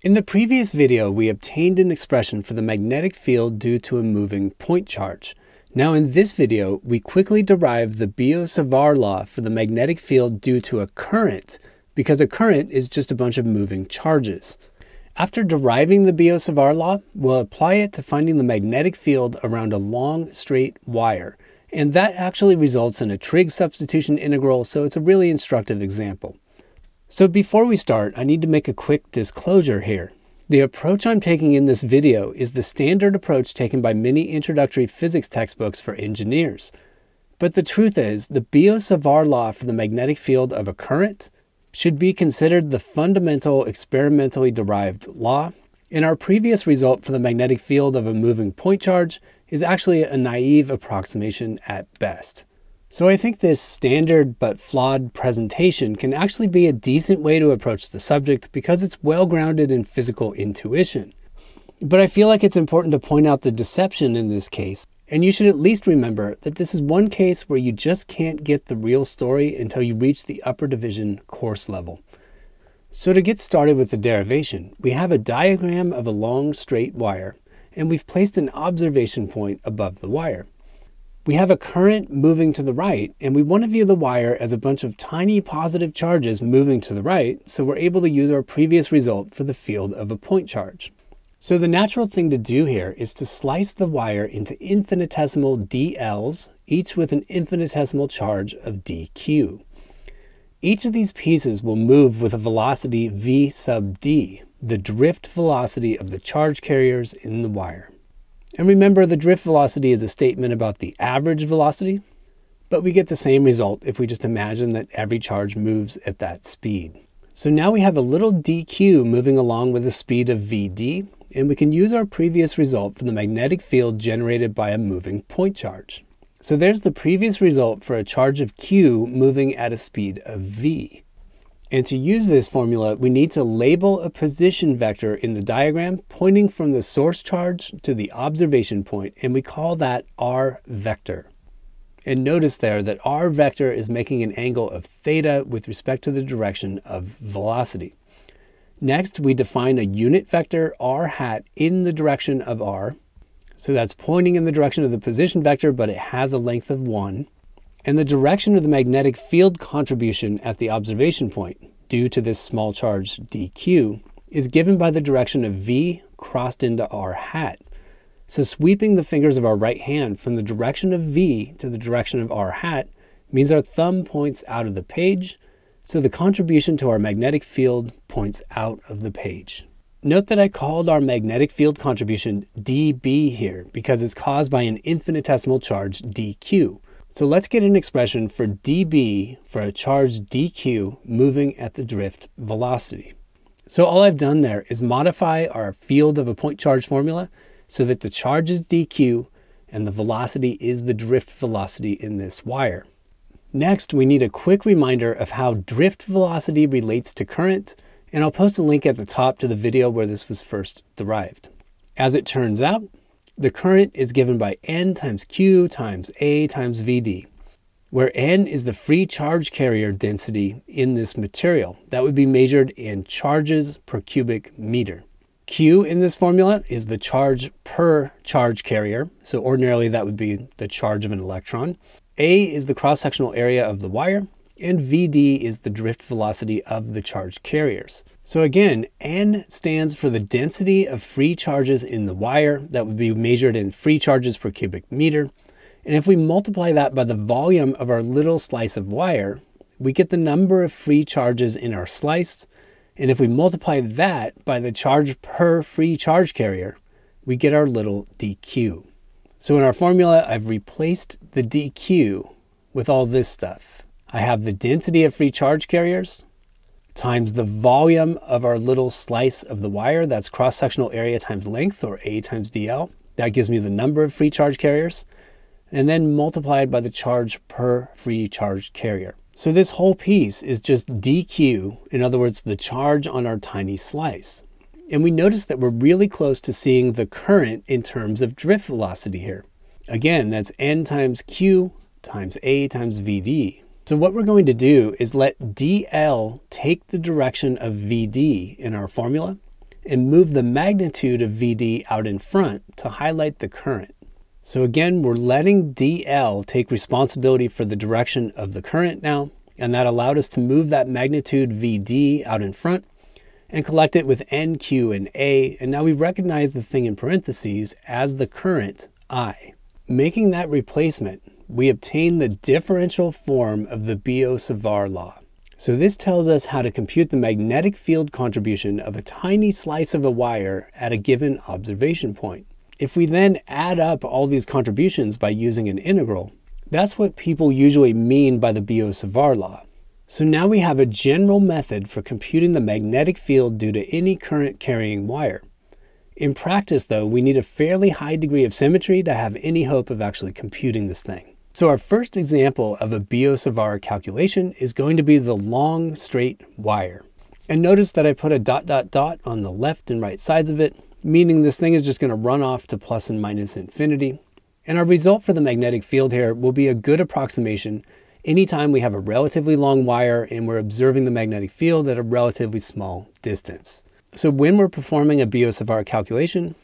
In the previous video, we obtained an expression for the magnetic field due to a moving point charge. Now in this video, we quickly derive the Biot-Savart law for the magnetic field due to a current, because a current is just a bunch of moving charges. After deriving the Biot-Savart law, we'll apply it to finding the magnetic field around a long, straight wire. And that actually results in a trig substitution integral, so it's a really instructive example. So before we start, I need to make a quick disclosure here. The approach I'm taking in this video is the standard approach taken by many introductory physics textbooks for engineers. But the truth is, the Biot-Savart law for the magnetic field of a current should be considered the fundamental experimentally derived law, and our previous result for the magnetic field of a moving point charge is actually a naive approximation at best. So I think this standard but flawed presentation can actually be a decent way to approach the subject because it's well grounded in physical intuition. But I feel like it's important to point out the deception in this case, and you should at least remember that this is one case where you just can't get the real story until you reach the upper division course level. So to get started with the derivation, we have a diagram of a long straight wire, and we've placed an observation point above the wire. We have a current moving to the right, and we want to view the wire as a bunch of tiny positive charges moving to the right, so we're able to use our previous result for the field of a point charge. So the natural thing to do here is to slice the wire into infinitesimal dLs, each with an infinitesimal charge of dq. Each of these pieces will move with a velocity v sub d, the drift velocity of the charge carriers in the wire. And remember, the drift velocity is a statement about the average velocity, but we get the same result if we just imagine that every charge moves at that speed. So now we have a little dq moving along with a speed of vd, and we can use our previous result for the magnetic field generated by a moving point charge. So there's the previous result for a charge of q moving at a speed of v. And to use this formula, we need to label a position vector in the diagram pointing from the source charge to the observation point, and we call that r vector. And notice there that r vector is making an angle of theta with respect to the direction of velocity. Next, we define a unit vector r hat in the direction of r. So that's pointing in the direction of the position vector, but it has a length of 1 and the direction of the magnetic field contribution at the observation point due to this small charge dq is given by the direction of v crossed into r hat. So sweeping the fingers of our right hand from the direction of v to the direction of r hat means our thumb points out of the page, so the contribution to our magnetic field points out of the page. Note that I called our magnetic field contribution dB here because it's caused by an infinitesimal charge dq. So let's get an expression for dB for a charge dq moving at the drift velocity. So all I've done there is modify our field of a point charge formula so that the charge is dq and the velocity is the drift velocity in this wire. Next, we need a quick reminder of how drift velocity relates to current, and I'll post a link at the top to the video where this was first derived. As it turns out, the current is given by N times Q times A times VD, where N is the free charge carrier density in this material. That would be measured in charges per cubic meter. Q in this formula is the charge per charge carrier. So ordinarily that would be the charge of an electron. A is the cross-sectional area of the wire and VD is the drift velocity of the charge carriers. So again, N stands for the density of free charges in the wire that would be measured in free charges per cubic meter. And if we multiply that by the volume of our little slice of wire, we get the number of free charges in our slice. And if we multiply that by the charge per free charge carrier, we get our little dq. So in our formula, I've replaced the dq with all this stuff. I have the density of free charge carriers times the volume of our little slice of the wire, that's cross-sectional area times length, or A times dl. That gives me the number of free charge carriers, and then multiplied by the charge per free charge carrier. So this whole piece is just dq, in other words, the charge on our tiny slice. And we notice that we're really close to seeing the current in terms of drift velocity here. Again, that's n times q times a times vd. So what we're going to do is let dl take the direction of vd in our formula, and move the magnitude of VD out in front to highlight the current. So again, we're letting DL take responsibility for the direction of the current now, and that allowed us to move that magnitude VD out in front and collect it with N, Q, and A, and now we recognize the thing in parentheses as the current I. Making that replacement, we obtain the differential form of the Biot-Savart law. So this tells us how to compute the magnetic field contribution of a tiny slice of a wire at a given observation point. If we then add up all these contributions by using an integral, that's what people usually mean by the Biot-Savart law. So now we have a general method for computing the magnetic field due to any current carrying wire. In practice though, we need a fairly high degree of symmetry to have any hope of actually computing this thing. So our first example of a Biot-Savart calculation is going to be the long straight wire. And notice that I put a dot dot dot on the left and right sides of it, meaning this thing is just going to run off to plus and minus infinity. And our result for the magnetic field here will be a good approximation anytime we have a relatively long wire and we're observing the magnetic field at a relatively small distance. So when we're performing a Biot-Savart calculation,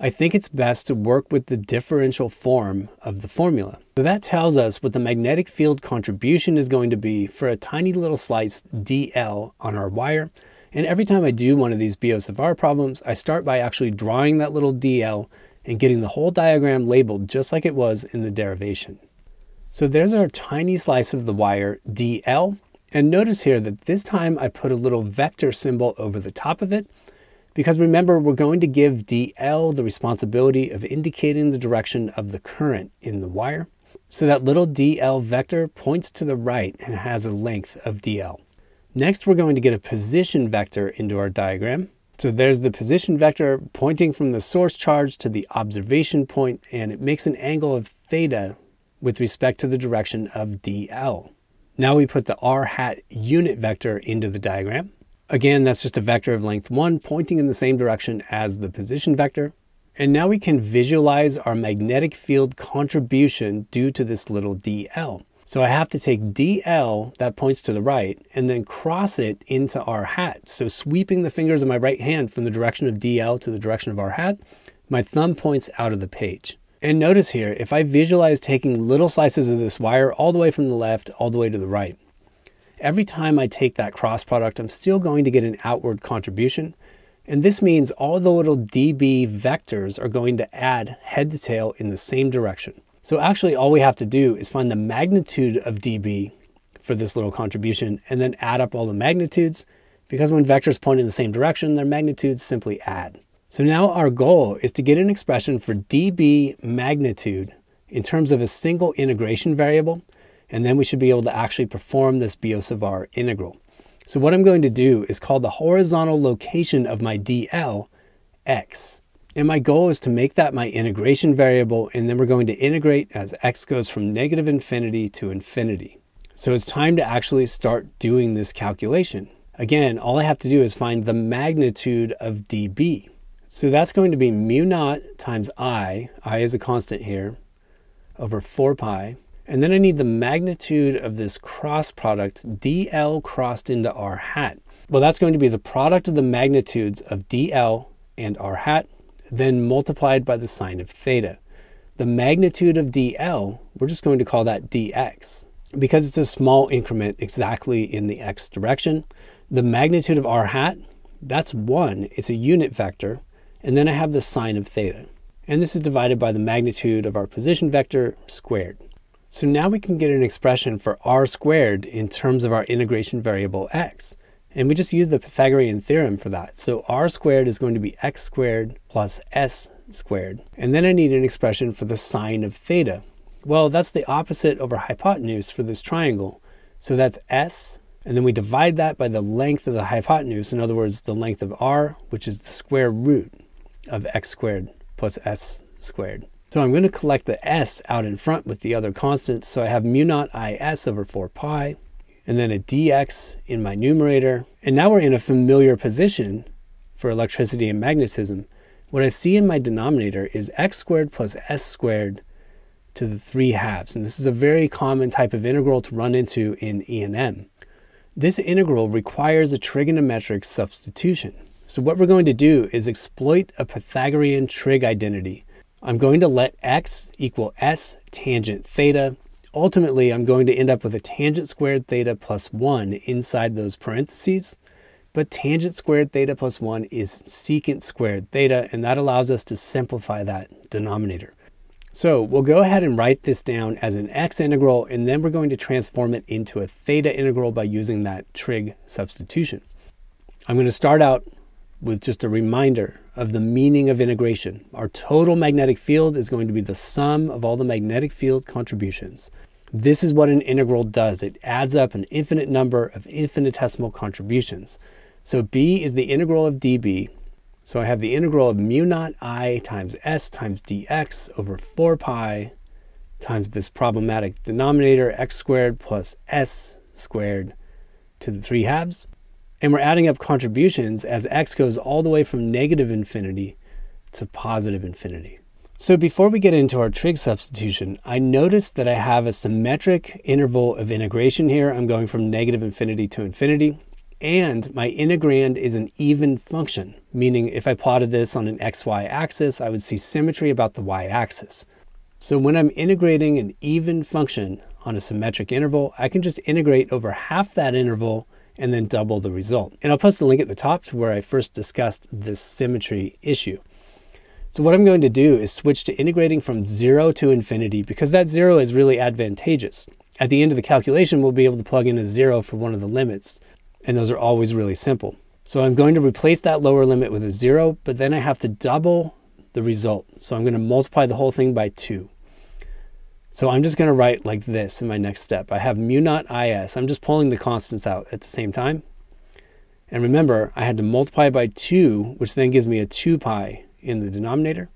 I think it's best to work with the differential form of the formula. So that tells us what the magnetic field contribution is going to be for a tiny little slice dl on our wire. And every time I do one of these Biot-Savart problems, I start by actually drawing that little dl and getting the whole diagram labeled just like it was in the derivation. So there's our tiny slice of the wire dl. And notice here that this time I put a little vector symbol over the top of it because remember, we're going to give DL the responsibility of indicating the direction of the current in the wire. So that little DL vector points to the right and has a length of DL. Next, we're going to get a position vector into our diagram. So there's the position vector pointing from the source charge to the observation point, and it makes an angle of theta with respect to the direction of DL. Now we put the r hat unit vector into the diagram. Again, that's just a vector of length 1 pointing in the same direction as the position vector. And now we can visualize our magnetic field contribution due to this little dl. So I have to take dl, that points to the right, and then cross it into r hat. So sweeping the fingers of my right hand from the direction of dl to the direction of r hat, my thumb points out of the page. And notice here, if I visualize taking little slices of this wire all the way from the left all the way to the right, every time I take that cross product, I'm still going to get an outward contribution. And this means all the little dB vectors are going to add head to tail in the same direction. So actually all we have to do is find the magnitude of dB for this little contribution and then add up all the magnitudes because when vectors point in the same direction, their magnitudes simply add. So now our goal is to get an expression for dB magnitude in terms of a single integration variable and then we should be able to actually perform this Biot-Savart integral. So what I'm going to do is call the horizontal location of my DL x. And my goal is to make that my integration variable, and then we're going to integrate as x goes from negative infinity to infinity. So it's time to actually start doing this calculation. Again, all I have to do is find the magnitude of dB. So that's going to be mu naught times i, i is a constant here, over 4 pi, and then I need the magnitude of this cross product, dl crossed into r hat. Well, that's going to be the product of the magnitudes of dl and r hat, then multiplied by the sine of theta. The magnitude of dl, we're just going to call that dx. Because it's a small increment exactly in the x direction, the magnitude of r hat, that's 1. It's a unit vector. And then I have the sine of theta. And this is divided by the magnitude of our position vector squared. So now we can get an expression for r squared in terms of our integration variable x. And we just use the Pythagorean theorem for that. So r squared is going to be x squared plus s squared. And then I need an expression for the sine of theta. Well, that's the opposite over hypotenuse for this triangle. So that's s, and then we divide that by the length of the hypotenuse. In other words, the length of r, which is the square root of x squared plus s squared. So I'm going to collect the s out in front with the other constants. So I have mu naught is over 4 pi, and then a dx in my numerator. And now we're in a familiar position for electricity and magnetism. What I see in my denominator is x squared plus s squared to the 3 halves. And this is a very common type of integral to run into in E&M. This integral requires a trigonometric substitution. So what we're going to do is exploit a Pythagorean trig identity. I'm going to let x equal s tangent theta. Ultimately, I'm going to end up with a tangent squared theta plus 1 inside those parentheses. But tangent squared theta plus 1 is secant squared theta, and that allows us to simplify that denominator. So we'll go ahead and write this down as an x integral, and then we're going to transform it into a theta integral by using that trig substitution. I'm going to start out with just a reminder of the meaning of integration. Our total magnetic field is going to be the sum of all the magnetic field contributions. This is what an integral does. It adds up an infinite number of infinitesimal contributions. So b is the integral of db. So I have the integral of mu naught i times s times dx over 4 pi times this problematic denominator x squared plus s squared to the 3 halves. And we're adding up contributions as x goes all the way from negative infinity to positive infinity. So before we get into our trig substitution, I noticed that I have a symmetric interval of integration here. I'm going from negative infinity to infinity. And my integrand is an even function, meaning if I plotted this on an xy axis, I would see symmetry about the y-axis. So when I'm integrating an even function on a symmetric interval, I can just integrate over half that interval and then double the result. And I'll post a link at the top to where I first discussed this symmetry issue. So what I'm going to do is switch to integrating from zero to infinity because that zero is really advantageous. At the end of the calculation, we'll be able to plug in a zero for one of the limits and those are always really simple. So I'm going to replace that lower limit with a zero, but then I have to double the result. So I'm going to multiply the whole thing by two. So I'm just going to write like this in my next step. I have mu naught is. I'm just pulling the constants out at the same time. And remember, I had to multiply by 2, which then gives me a 2 pi in the denominator.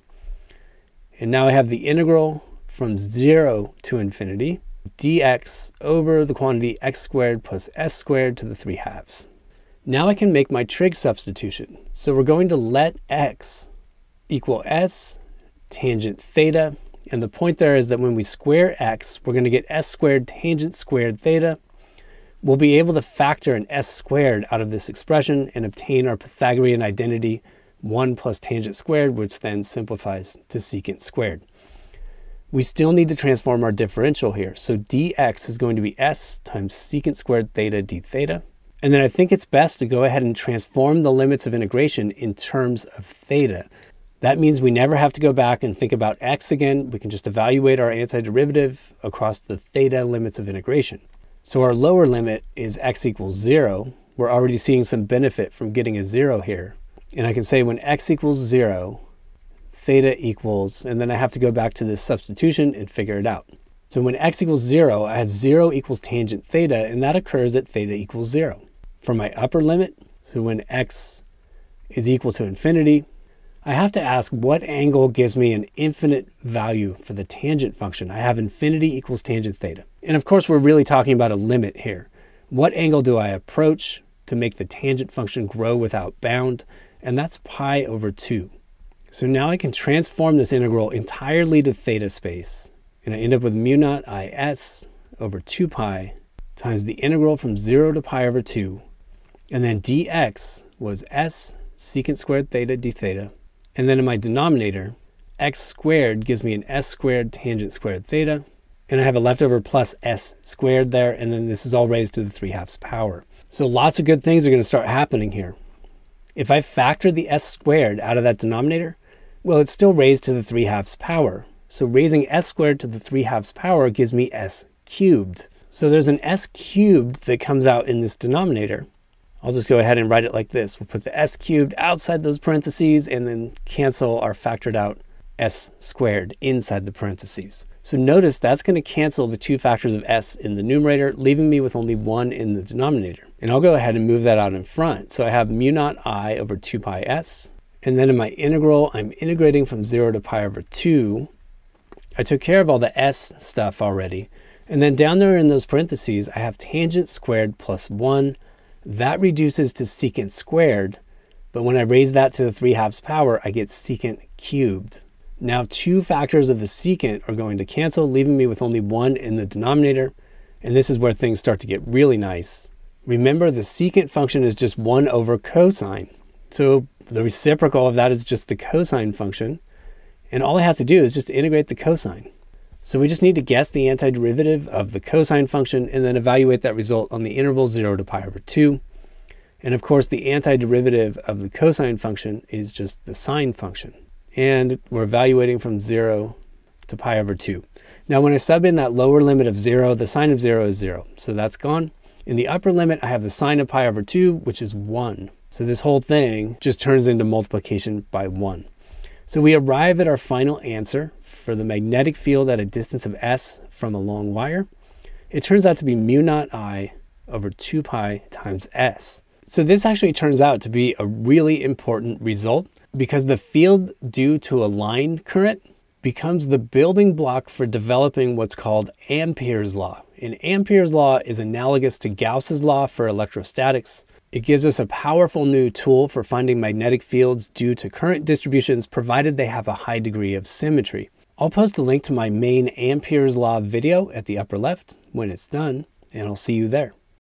And now I have the integral from 0 to infinity dx over the quantity x squared plus s squared to the 3 halves. Now I can make my trig substitution. So we're going to let x equal s tangent theta. And the point there is that when we square x, we're going to get s squared tangent squared theta. We'll be able to factor an s squared out of this expression and obtain our Pythagorean identity 1 plus tangent squared, which then simplifies to secant squared we still need to transform our differential here. So dx is going to be s times secant squared theta d theta. And then I think it's best to go ahead and transform the limits of integration in terms of theta. That means we never have to go back and think about x again. We can just evaluate our antiderivative across the theta limits of integration. So our lower limit is x equals 0. We're already seeing some benefit from getting a 0 here. And I can say when x equals 0, theta equals, and then I have to go back to this substitution and figure it out. So when x equals 0, I have 0 equals tangent theta, and that occurs at theta equals 0. For my upper limit, so when x is equal to infinity, I have to ask what angle gives me an infinite value for the tangent function. I have infinity equals tangent theta. And of course, we're really talking about a limit here. What angle do I approach to make the tangent function grow without bound? And that's pi over 2. So now I can transform this integral entirely to theta space. And I end up with mu naught is over 2 pi times the integral from 0 to pi over 2. And then dx was s secant squared theta d theta. And then in my denominator, x squared gives me an s squared tangent squared theta. And I have a leftover plus s squared there. And then this is all raised to the 3 halves power. So lots of good things are going to start happening here. If I factor the s squared out of that denominator, well, it's still raised to the 3 halves power. So raising s squared to the 3 halves power gives me s cubed. So there's an s cubed that comes out in this denominator. I'll just go ahead and write it like this. We'll put the s cubed outside those parentheses and then cancel our factored out s squared inside the parentheses. So notice that's going to cancel the two factors of s in the numerator, leaving me with only one in the denominator. And I'll go ahead and move that out in front. So I have mu naught i over 2 pi s and then in my integral, I'm integrating from 0 to pi over 2. I took care of all the s stuff already. And then down there in those parentheses, I have tangent squared plus 1. That reduces to secant squared. But when I raise that to the 3 halves power, I get secant cubed. Now two factors of the secant are going to cancel, leaving me with only one in the denominator. And this is where things start to get really nice. Remember, the secant function is just 1 over cosine. So the reciprocal of that is just the cosine function. And all I have to do is just integrate the cosine. So we just need to guess the antiderivative of the cosine function and then evaluate that result on the interval 0 to pi over 2. And of course, the antiderivative of the cosine function is just the sine function. And we're evaluating from 0 to pi over 2. Now, when I sub in that lower limit of 0, the sine of 0 is 0. So that's gone. In the upper limit, I have the sine of pi over 2, which is 1. So this whole thing just turns into multiplication by 1. So we arrive at our final answer for the magnetic field at a distance of s from a long wire. It turns out to be mu naught i over 2 pi times s. So this actually turns out to be a really important result because the field due to a line current becomes the building block for developing what's called Ampere's law. And Ampere's law is analogous to Gauss's law for electrostatics. It gives us a powerful new tool for finding magnetic fields due to current distributions provided they have a high degree of symmetry. I'll post a link to my main Ampere's law video at the upper left when it's done, and I'll see you there.